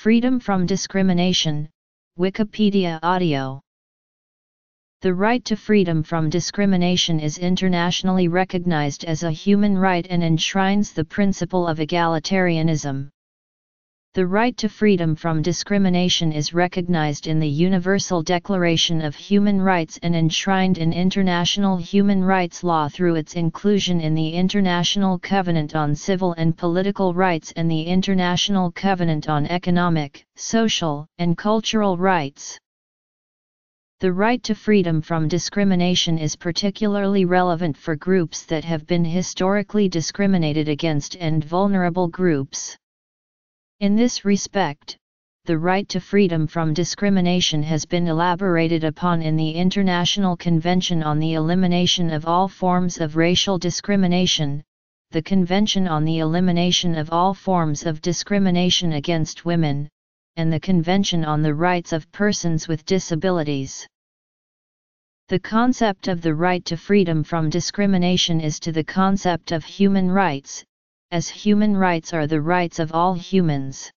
Freedom from discrimination, Wikipedia audio. The right to freedom from discrimination is internationally recognized as a human right and enshrines the principle of egalitarianism. The right to freedom from discrimination is recognized in the Universal Declaration of Human Rights and enshrined in international human rights law through its inclusion in the International Covenant on Civil and Political Rights and the International Covenant on Economic, Social, and Cultural Rights. The right to freedom from discrimination is particularly relevant for groups that have been historically discriminated against and vulnerable groups. In this respect, the right to freedom from discrimination has been elaborated upon in the International Convention on the Elimination of All Forms of Racial Discrimination, the Convention on the Elimination of All Forms of Discrimination Against Women, and the Convention on the Rights of Persons with Disabilities. The concept of the right to freedom from discrimination is to the concept of human rights, as human rights are the rights of all humans.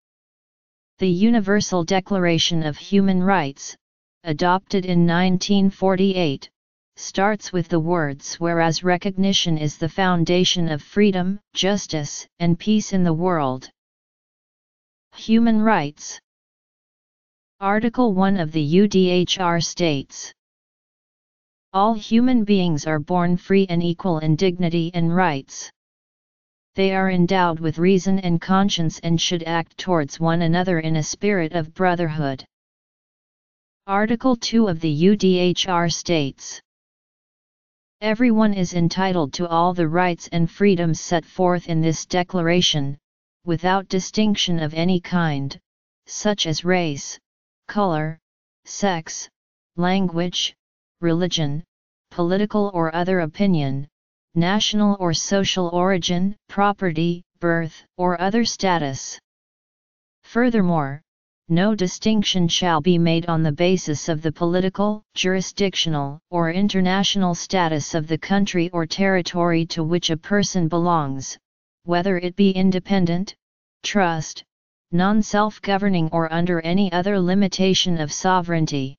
The Universal Declaration of Human Rights, adopted in 1948, starts with the words whereas recognition is the foundation of freedom, justice, and peace in the world. Human Rights Article 1 of the UDHR states All human beings are born free and equal in dignity and rights they are endowed with reason and conscience and should act towards one another in a spirit of brotherhood. Article 2 of the UDHR states Everyone is entitled to all the rights and freedoms set forth in this declaration, without distinction of any kind, such as race, color, sex, language, religion, political or other opinion, national or social origin, property, birth, or other status. Furthermore, no distinction shall be made on the basis of the political, jurisdictional, or international status of the country or territory to which a person belongs, whether it be independent, trust, non-self-governing or under any other limitation of sovereignty.